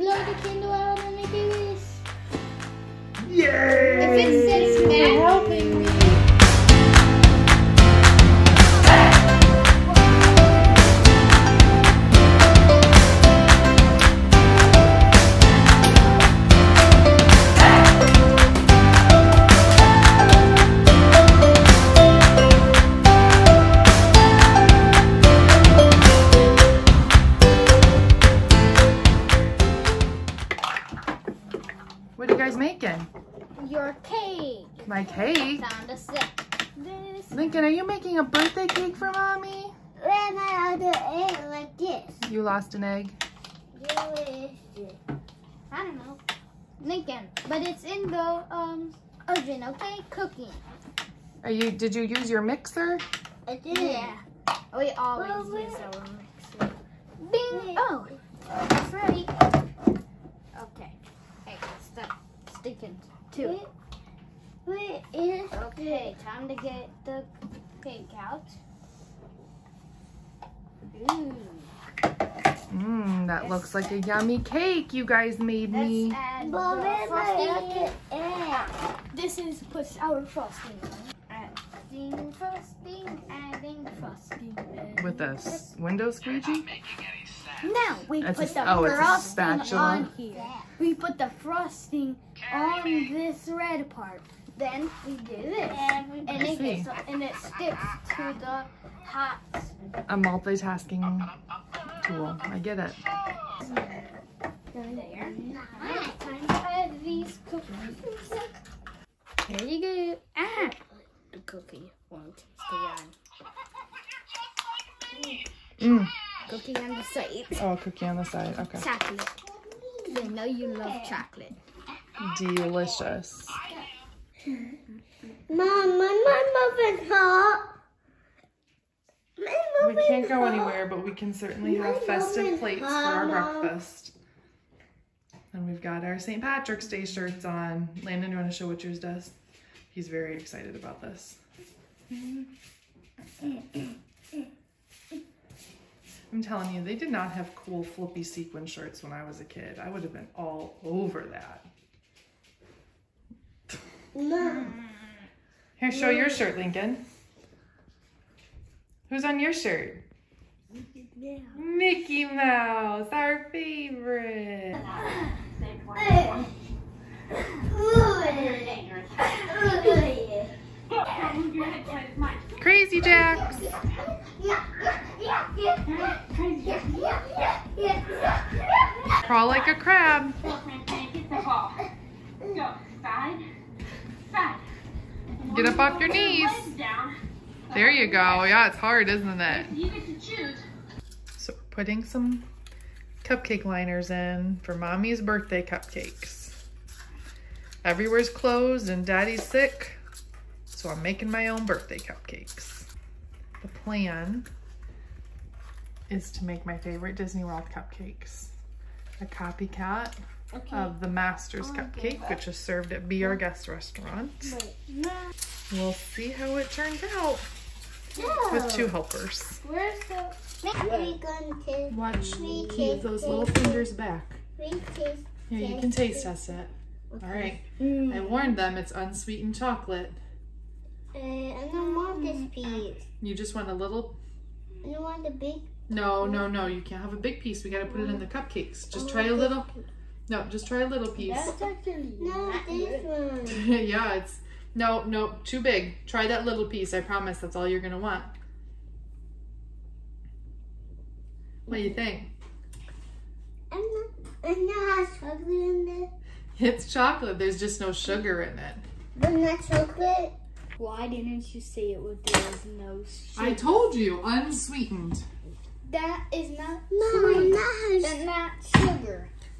blow the candle out and make a wish. Yay! If it says making a birthday cake for mommy? When I do it like this. You lost an egg. I don't know. Lincoln, but it's in the um oven, okay? Cooking. Are you? Did you use your mixer? I did. Yeah. We always use our mixer. Bing. Oh, it's ready. Okay. Hey, stop sticking to it. Wait, is okay. Time to get the cake out. Ooh. Mmm, that looks like a yummy cake you guys made Let's me. add the frosting. This is push our frosting. Adding frosting, adding frosting. With a s- window squeegee? Now we That's put a- the oh, frosting on here. We put the frosting on this red part. Then we do this, and it gets, and it sticks to the hot. A multitasking tool. I get it. There. Now time to add these cookies. There you go. Ah, the cookie won't stay on. Mm. Cookie on the side. Oh, a cookie on the side. Okay. Chocolate. They know you love chocolate. Delicious. Mom, my mother's hot. We can't go anywhere, but we can certainly have festive plates for our breakfast. And we've got our St. Patrick's Day shirts on. Landon, you want to show what yours does? He's very excited about this. I'm telling you, they did not have cool flippy sequin shirts when I was a kid. I would have been all over that. Here, show your shirt, Lincoln. Who's on your shirt? Mickey Mouse, our favorite. Crazy Jacks. Crawl like a crab. Get up off your knees. There you go. Yeah, it's hard, isn't it? So we're putting some cupcake liners in for mommy's birthday cupcakes. Everywhere's closed and daddy's sick, so I'm making my own birthday cupcakes. The plan is to make my favorite Disney World cupcakes. A copycat of the Master's Cupcake, which is served at Be Our Guest restaurant. We'll see how it turns out with two helpers. Where's the? We're going to Watch We keep those little fingers back. taste. Yeah, you can taste test it. All right. I warned them it's unsweetened chocolate. Uh, I don't want this piece. You just want a little. I don't want the big. No, no, no. You can't have a big piece. We got to put it in the cupcakes. Just try a little. No, just try a little piece. That's actually no, this one. yeah, it's. No, no, too big. Try that little piece. I promise that's all you're going to want. What do you think? I'm not. I'm not chocolate in there. It's chocolate. There's just no sugar in it. But not chocolate. Why didn't you say it with there was no sugar? I told you, unsweetened. That is not No, sweet. not. That's not sugar.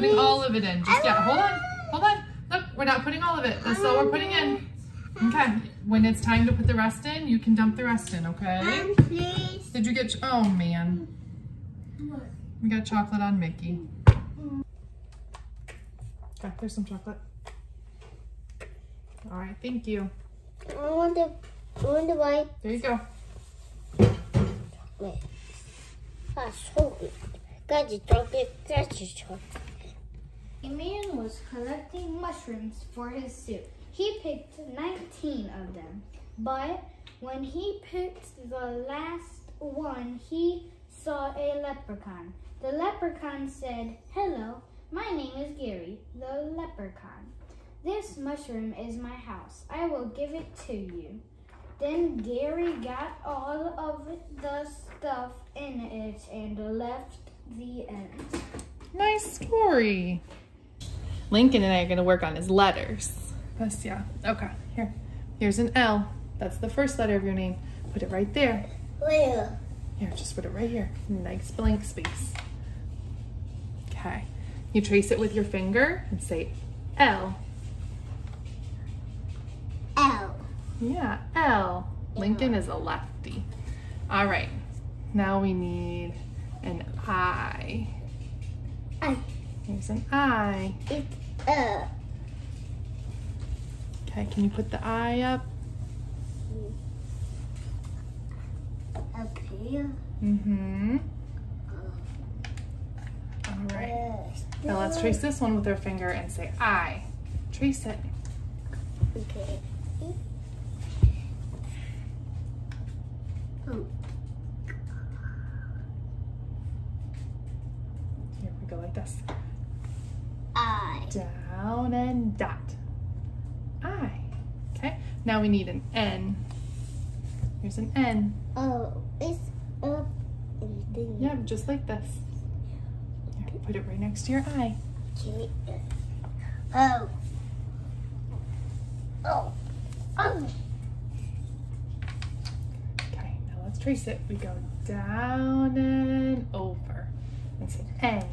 putting all of it in just yet. Hold on, hold on. Look, we're not putting all of it. That's all we're putting in. Okay. When it's time to put the rest in, you can dump the rest in, okay? Please. Did you get, oh man. We got chocolate on Mickey. Okay, there's some chocolate. All right, thank you. I want the, I want the buy There you go. chocolate. Ah, chocolate. Got your chocolate. Got your chocolate. A man was collecting mushrooms for his soup. He picked 19 of them, but when he picked the last one, he saw a leprechaun. The leprechaun said, Hello, my name is Gary, the leprechaun. This mushroom is my house. I will give it to you. Then Gary got all of the stuff in it and left the end. Nice story. Lincoln and I are gonna work on his letters. That's, yeah, okay, here. Here's an L. That's the first letter of your name. Put it right there. Where? Here, just put it right here. Nice blank space. Okay. You trace it with your finger and say L. L. Yeah, L. Lincoln is a lefty. All right. Now we need an I. I. Here's an I. It's L. Okay, can you put the eye up? Up here. Mm-hmm. All right. Now let's trace this one with our finger and say I. Trace it. Okay. Oh, Here we go like this. Down and dot. I. Okay. Now we need an N. Here's an N. Oh, it's up and then. Yeah, just like this. Here, put it right next to your eye. Okay. Oh. Oh. Oh. Okay, now let's trace it. We go down and over. And say N.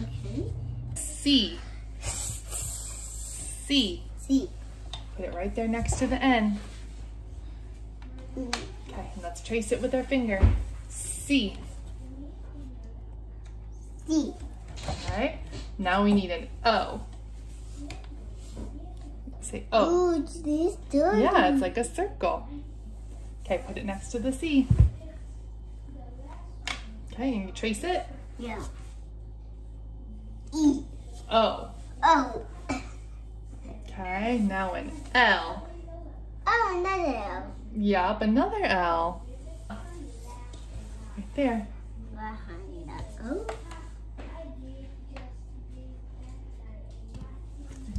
Okay. C. C. C. Put it right there next to the N. Okay, and let's trace it with our finger. C. C. Okay. Now we need an O. Say O. Oh, it's this. Yeah, it's like a circle. Okay, put it next to the C. Okay, and you trace it. Yeah. E. O. Oh. Okay, now an L. Oh, another L. Yup, another L. Right there. Behind that O.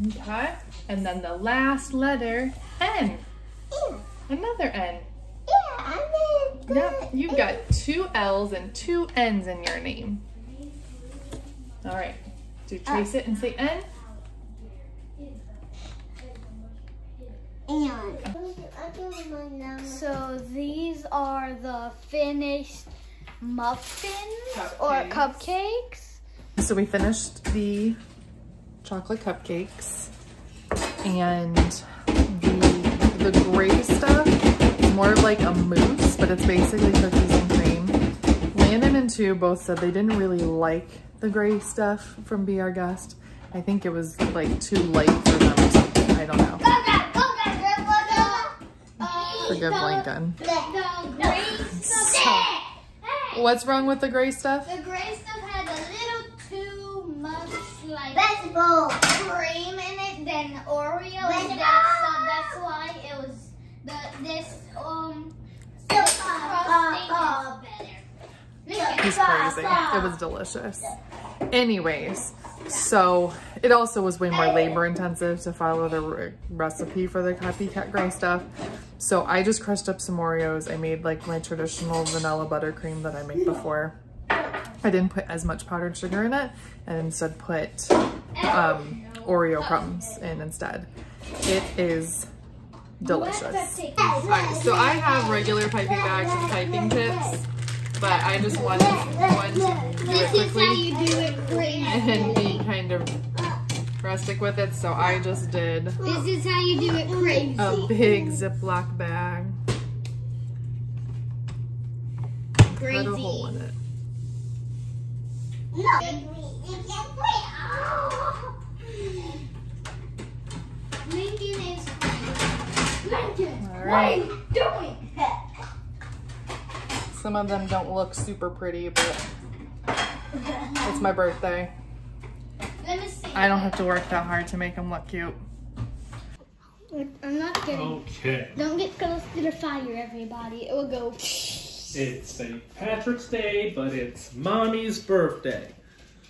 Okay, and then the last letter, N. Yeah. Another N. Yeah. Yep, you've got two L's and two N's in your name. All right, do trace it and say N. So these are the finished muffins or Cupcakes. cupcakes. So we finished the chocolate cupcakes and the the gray stuff is more of like a mousse, but it's basically cookies and cream. Landon and two both said they didn't really like the gray stuff from Be Our Guest. I think it was like too light for them or something. I don't know. Forgive Lincoln. The gray stuff. So, what's wrong with the gray stuff? The gray stuff had a little too much like Basketball. cream in it than Oreo. Let's and that's, so that's why it was the this um frosting is better. He's crazy. It was delicious. Anyways, so it also was way more labor intensive to follow the re- recipe for the copycat gray stuff. So I just crushed up some Oreos. I made like my traditional vanilla buttercream that I make before. I didn't put as much powdered sugar in it and instead put um, Oreo crumbs in instead. It is delicious. Alright, so I have regular piping bags and piping tips, but I just wanted one to do it This is how quickly you do it crazy. and be kind of rustic with it, so I just did This is how you do it crazy. a big Ziploc bag. Cut a hole in it. Lincoln is Lincoln. All What are you doing? Some of them don't look super pretty, but it's my birthday. Let me see. I don't have to work that hard to make them look cute. I'm not kidding. Okay. Don't get close to the fire, everybody. It will go. It's St. Patrick's Day, but it's mommy's birthday.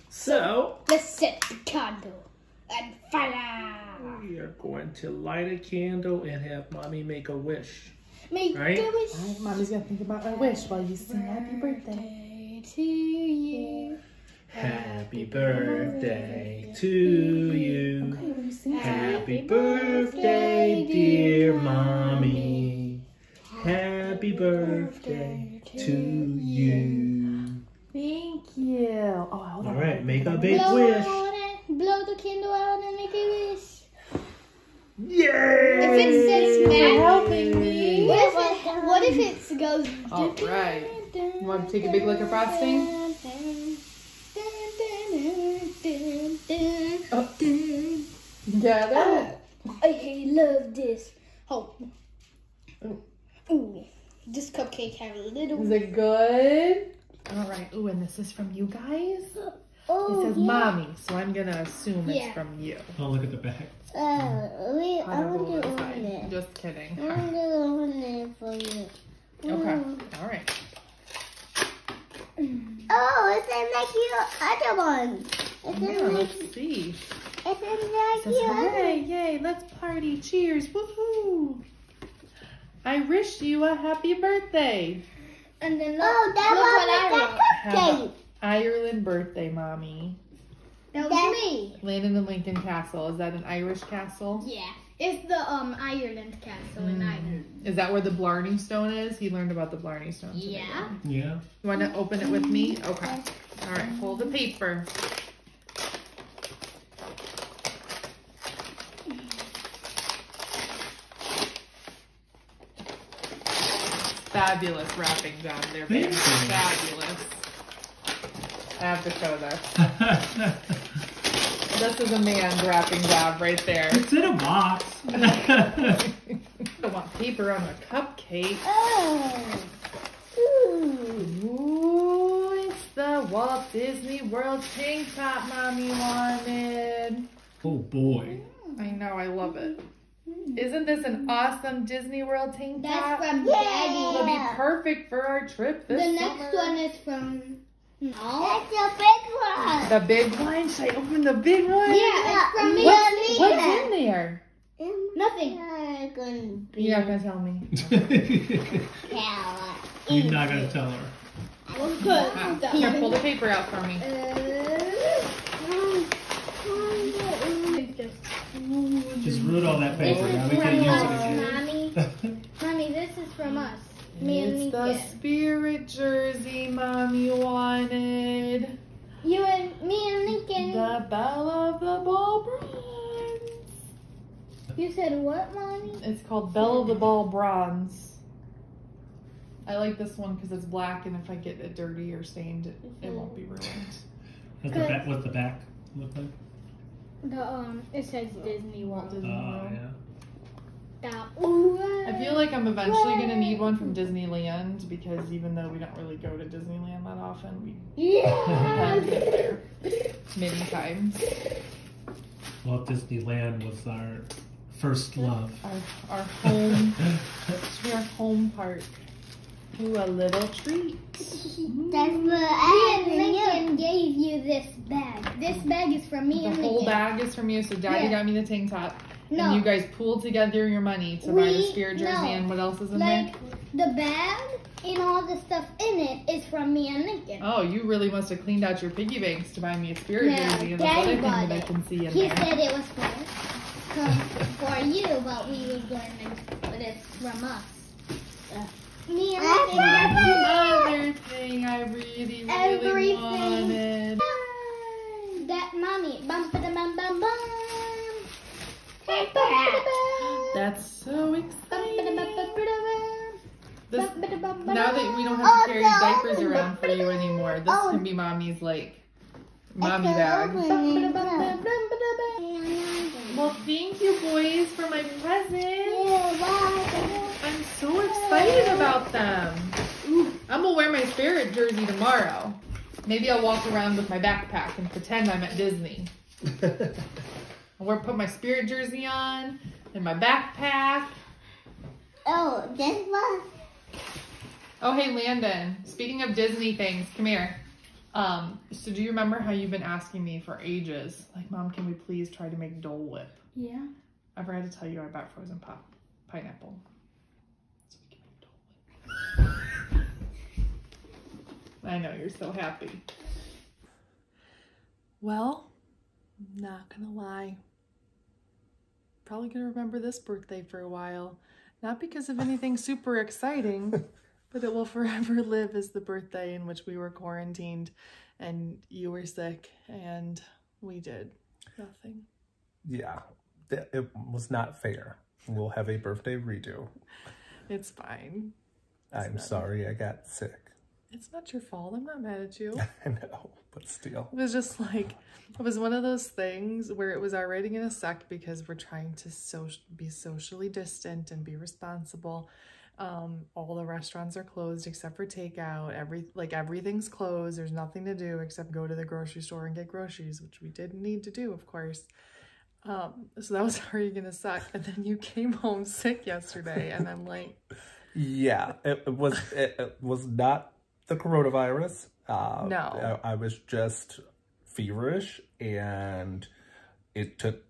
So, Let's set the candle and fire. we are going to light a candle and have mommy make a wish. Make Right? a wish. Mommy's gonna think about my wish while you sing happy birthday. Birthday to you. Happy birthday to you. Happy birthday, dear mommy. Happy birthday to you. Thank you. Oh, hold All right, make a big Blow wish. on it. Blow the candle out and make a wish. Yay! If it says back, helping me. what if it, what if it goes? All right. You want to take a big look at frosting? Yeah, that. I love this. Oh. Ooh. This cupcake has a little. Is it good? All right. Ooh, and this is from you guys. Oh, It says mommy, so I'm gonna assume it's from you. Oh, look at the back. Uh, wait, I I don't want know to what open it. Just kidding. I want to open it for you. Okay. All right. Oh, it's a like your other one. It's Yeah, a like, let's see. It's a like It says, hooray, yay, let's party, cheers, woohoo. I wish you a happy birthday. And then look, Oh, look that what I one wrote. was a cupcake. Ireland birthday, mommy. That was That's- me. Landon and Lincoln Castle. Is that an Irish castle? Yeah, it's the um Ireland castle in Ireland. Is that where the Blarney Stone is? He learned about the Blarney Stone. today. Yeah. Yeah. You want to open it with me? Okay. All right. Hold the paper. Fabulous wrapping job there, baby. Thank you. Fabulous. I have to show this. This is a man's wrapping job right there. it's in a box. I don't want paper on a cupcake. Oh. Ooh. Ooh, it's the Walt Disney World tank top mommy wanted. oh boy. I know, I love it. Isn't this an awesome Disney World tank top? That's top? from Yeah. It'll be perfect for our trip this The summer. next one is from. No. That's a big one. The big one? Should I open the big one? Yeah, it's from me. What's, what's in there? Nothing. Not gonna be You're not gonna tell me. You're not gonna tell her. We'll put the- Here, pull the paper out for me. Uh, Just root all that This paper. is Now we from can't us, use uh, mommy. it Mommy, this is from us. Me and It's the Lincoln. spirit jersey mommy wanted. You and me and Lincoln. The bell of the ball bronze. You said what, mommy? It's called bell of the Ball Bronze. I like this one because it's black, and if I get it dirty or stained, it, it won't be ruined. What's the back? What's the back look like? The um, it says Disney Walt World. Disney Oh World. yeah. That- ooh, I feel like I'm eventually gonna need one from Disneyland because even though we don't really go to Disneyland that often, we have been there many times. Walt Disneyland was our first love. Our, our home, our home park. Ooh, a little treat. That's Me what and I Lincoln gave you this bag. This bag is from me The and whole Lincoln. bag is from you, so Daddy Yeah. got me the tank top. No. And you guys pooled together your money to buy the spirit jersey no. and what else is in there? Like the bag and all the stuff in it is from me and Lincoln. Oh, you really must have cleaned out your piggy banks to buy me a spirit Yeah, jersey and this Daddy other thing bought that I can see in He there. said it was for us. come for you, but we were going to put it from us. Me and Other thing I really, really Everything. wanted. That mommy. Bum ba bum bum bum. Bum, ba, bum. That's so exciting. This, bum, ba, da, bum, ba, now that we don't have to carry Oh, diapers around for you anymore, this Oh. can be mommy's like mommy bag. open Bum, ba, da, it bum, up. bum, bum, ba, da, bum. Well, thank you boys for my present. Yeah, wow. I'm so excited about them. I'm gonna wear my spirit jersey tomorrow. Maybe I'll walk around with my backpack and pretend I'm at Disney. I'll wear, put my spirit jersey on and my backpack. Oh, this one. Oh, hey, Landon. Speaking of Disney things, come here. Um, so do you remember how you've been asking me for ages? Like, Mom, can we please try to make Dole Whip? Yeah. I forgot to tell you I bought frozen pop pineapple. So we can make Dole Whip. I know, you're so happy. Well, not gonna lie. Probably gonna remember this birthday for a while. Not because of anything super exciting, but it will forever live as the birthday in which we were quarantined and you were sick and we did nothing. Yeah, it was not fair. We'll have a birthday redo. It's fine. I'm sorry I got sick. It's not your fault. I'm not mad at you. I know, but still. It was just like, it was one of those things where it was already going to suck because we're trying to so- be socially distant and be responsible. Um, all the restaurants are closed except for takeout. Every like everything's closed. There's nothing to do except go to the grocery store and get groceries, which we didn't need to do, of course. Um, so that was already gonna suck. And then you came home sick yesterday, and I'm like, Yeah, it, it was it, it was not the coronavirus. Uh, No. I, I was just feverish, and it took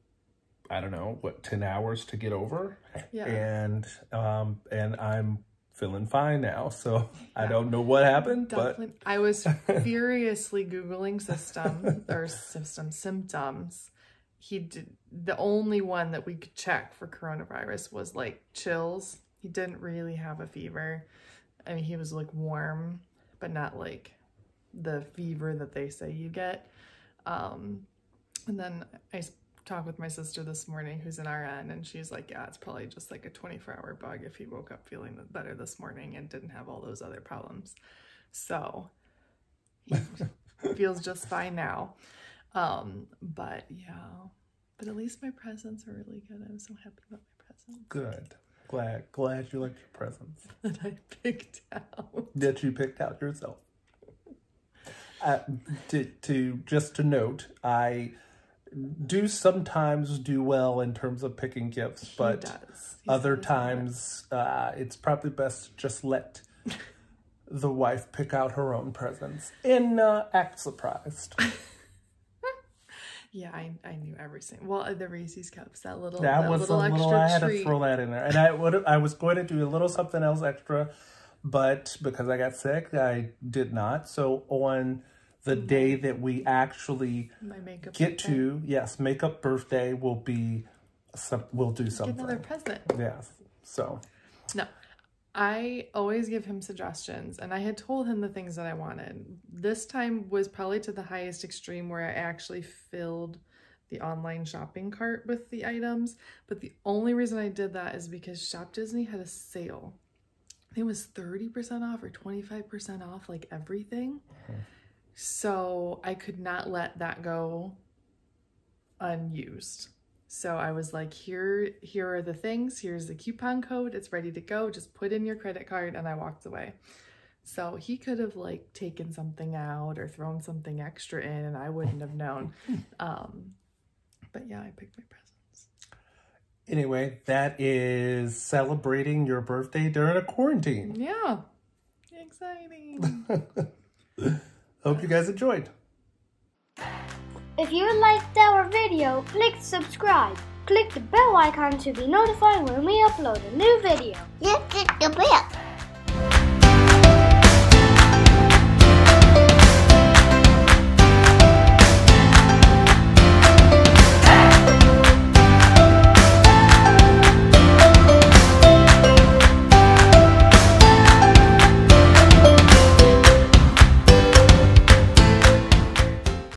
I don't know what ten hours to get over, yeah. and um and I'm feeling fine now. So I don't know what happened, but I was furiously Googling system or system symptoms. He did the only one that we could check for coronavirus was like chills. He didn't really have a fever. I mean, he was like warm, but not like the fever that they say you get. Um, and then I talked with my sister this morning, who's an RN, and she's like, "Yeah, it's probably just like a 24 hour bug if he woke up feeling better this morning and didn't have all those other problems." So he feels just fine now. Um, but yeah, but at least my presents are really good. I'm so happy about my presents good. Glad glad you liked your presents. that I picked out. that you picked out yourself. Uh, to, to just to note, I do sometimes do well in terms of picking gifts, he but does. Other times uh, it's probably best to just let the wife pick out her own presents and uh, act surprised. Yeah, I, I knew every single. Well, uh, the Reese's cups, that little That that was little a little. extra I had treat. to throw that in there, and I would. I was going to do a little something else extra, but because I got sick, I did not. So on the day that we actually get birthday. to, yes, makeup birthday will be. Some, we'll do Get something. another present. Yes. So No, I always give him suggestions, and I had told him the things that I wanted. This time was probably to the highest extreme where I actually filled the online shopping cart with the items. But the only reason I did that is because Shop Disney had a sale. It was 30% off or 25% off, like everything. Mm-hmm. So I could not let that go unused. So I was like, here, here are the things. Here's the coupon code. It's ready to go. Just put in your credit card. And I walked away. So he could have like taken something out or thrown something extra in and I wouldn't have known. Um, but yeah, I picked my presents. anyway, that is celebrating your birthday during a quarantine. Yeah. Exciting. Hope you guys enjoyed. If you liked our video, click subscribe. Click the bell icon to be notified when we upload a new video. Just click the bell